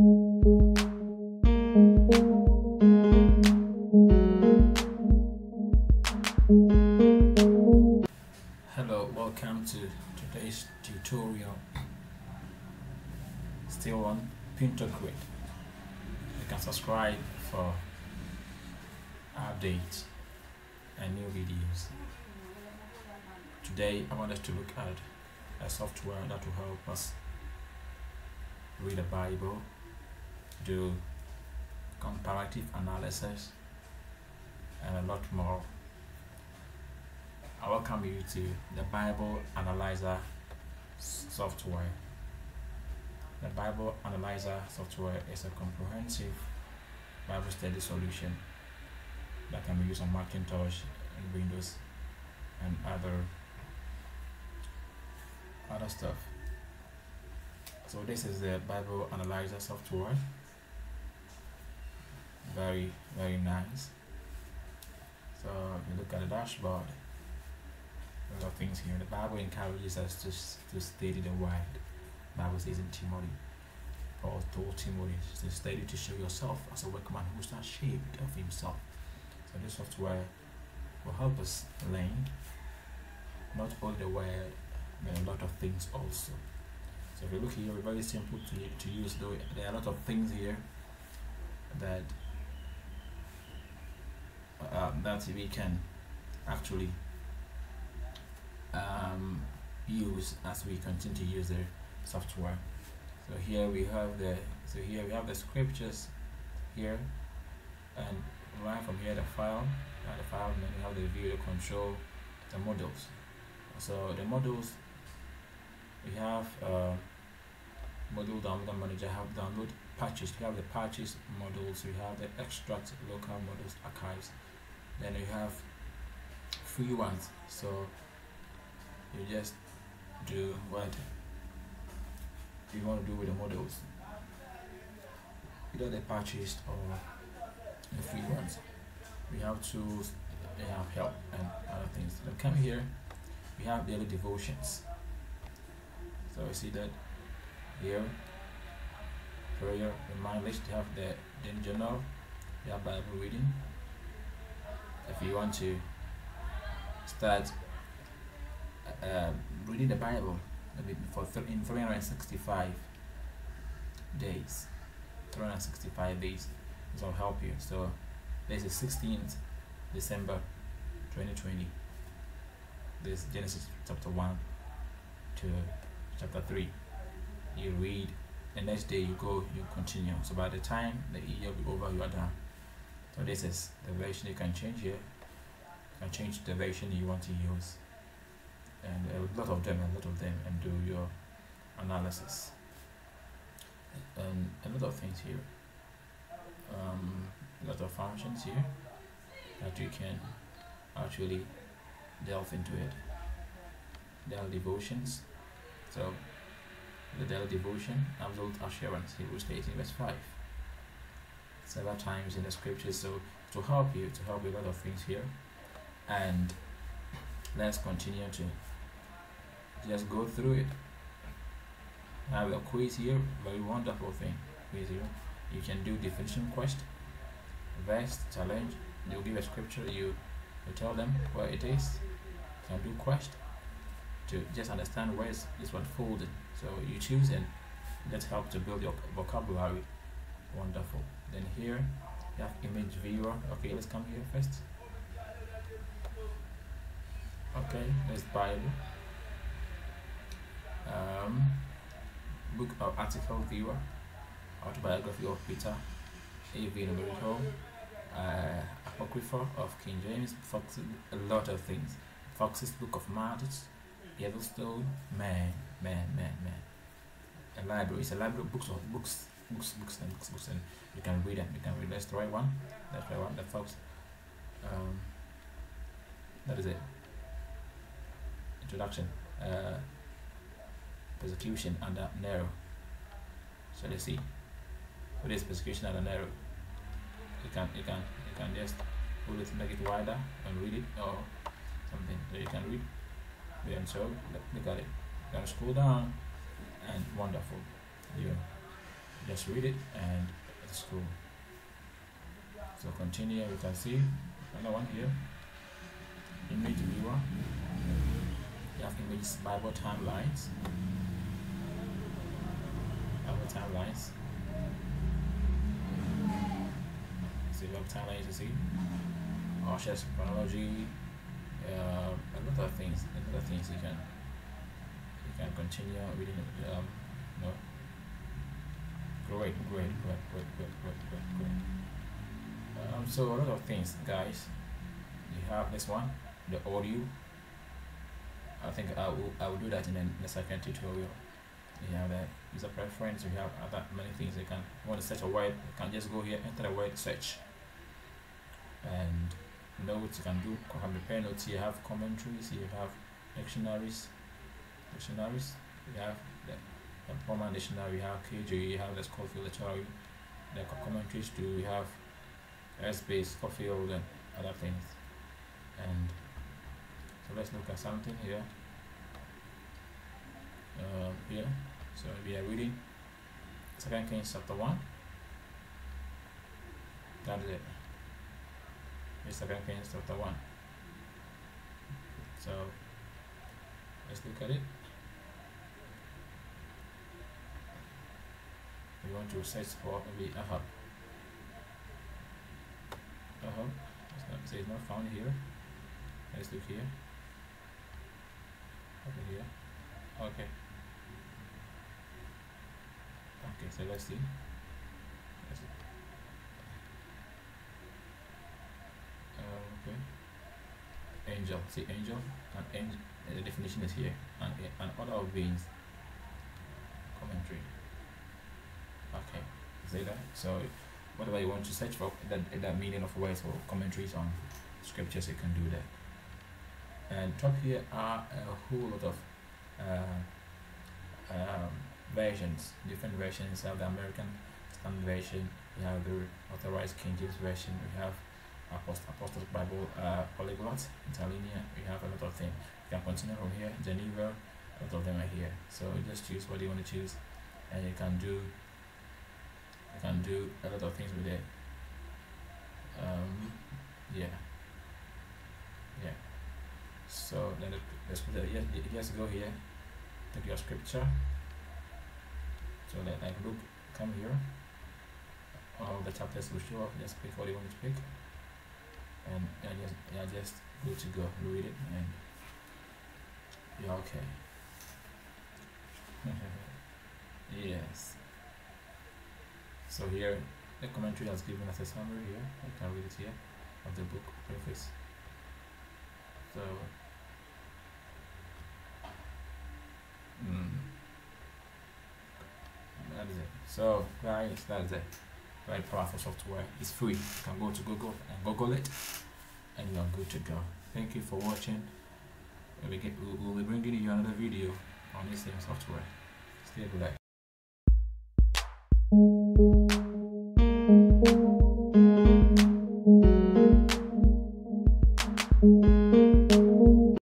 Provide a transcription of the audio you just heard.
Hello, welcome to today's tutorial. Still on Pintogrid. You can subscribe for updates and new videos. Today I want us to look at a software that will help us read the Bible, do comparative analysis, and a lot more. I welcome you to the Bible Analyzer software. The Bible Analyzer software is a comprehensive Bible study solution that can be used on Macintosh, and Windows, and other other stuff. So this is the Bible Analyzer software. Very very nice. So you look at the dashboard, a lot of things here. The Bible encourages us to, to study the word. Bible says in Timothy, Paul told Timothy to study to show yourself as a workman who is not ashamed of himself. So this software will help us learn not only the word, but a lot of things also. So if you look here, very simple to, to use. Though there are a lot of things here that uh, that we can actually um, use as we continue to use the software. So here we have the so here we have the scriptures here, and right from here the file, uh, the file, and then we have the view, the control, the models. So the models we have uh, model download manager, have download patches. We have the patches models. We have the extract local models archives. Then you have free ones. So you just do what you want to do with the models. Either the purchased or the free ones. We have tools they have help and other things. Then come here we have daily devotions. So you see that here prayer remind list you have the then journal have bible reading if you want to start uh, reading the Bible for in 365 days. 365 days. This will help you. So this is 16th December 2020. This Genesis chapter 1 to chapter 3. You read, the next day you go, you continue. So by the time the year will be over, you are done. So this is the version you can change here. You can change the version you want to use and a lot of them, a lot of them, and do your analysis. And a lot of things here. Um, a lot of functions here that you can actually delve into it. Daily devotions. So, the daily devotion, absolute assurance, Hebrews 18, verse 5. Several times in the scriptures, so to help you, to help you a lot of things here. And let's continue to just go through it. I have a quiz here, very wonderful thing. Quiz here. You can do definition quest, verse, challenge. They'll give a scripture, you you tell them where it is. You can do quest to just understand where is this one folded. So you choose and that help to build your vocabulary. Wonderful. Then here you have image viewer. Okay, let's come here first. Okay, there's Bible. Um, book or article viewer, autobiography of Peter, A.V. numerical, uh, apocrypha of King James, Foxe, a lot of things. Foxe's Book of Martyrs, Yellowstone, man, man, man, man. A library, it's a library of books of books, books, books, and books, books, and you can read them. You can read. That's the right one. That's the right one. The Foxe. Um, that is it. Introduction. Uh, persecution under Nero. So let's see. What is persecution under Nero? You can you can you can just pull it, make it wider and read it or something that you can read. Then so look, at it. You can scroll down and wonderful. You just read it and it's cool so continue you can see another one here. Image viewer you have image bible timelines. Bible timelines. See bible timelines you see? Ussher's chronology uh, a lot of things a lot of things you can you can continue reading um, you know, Great, great, great, great, great, great, great, great. Um, so a lot of things, guys. You have this one, the audio. I think I will, I will do that in the, second tutorial. You have the user preference, you have other many things you can you want to set a white. you can just go here, enter the white search. And you know what you can do, you have the notes, you have commentaries, you have dictionaries, dictionaries, you have the the Pullman dictionary you have KJ you have the Scofield literary the commentaries too you have S-base Scofield and other things. And so let's look at something here. Uh, here so we are reading second kings chapter 1 that is it. It's second kings chapter 1 so let's look at it we want to search for maybe Ahab Ahab it's not, it's not found here. Let's look here. Over here. Okay. Okay so let's see. Let's see. Um, okay. Angel. See angel? And angel the definition is here. And an order of beings. Commentary okay see that so whatever you want to search for that that meaning of words or commentaries on scriptures you can do that and top here are a whole lot of uh, um, versions, different versions. Have the American Standard Version, we have the Authorized King James Version, we have Apost Apostolic Bible uh, Polyglot, Interlinear, we have a lot of things. You can continue from here, Geneva, a lot of them are here. So just choose what you want to choose, and you can do you can do a lot of things with it. Um, yeah. Yeah so then let's put it, yes, yes, go here, take your scripture. So that like look, come here. All the chapters will show up. Just pick what you want to pick, and yeah, just yeah, just good to go. Read it and you're okay. yes. So here the commentary has given us a summary here. You can read it here of the book preface. So Mm. That is it. So guys, that is it. Very powerful software. It's free. You can go to Google and Google it, and you are good to go. Thank you for watching. We will be bringing you another video on this same software. Stay blessed.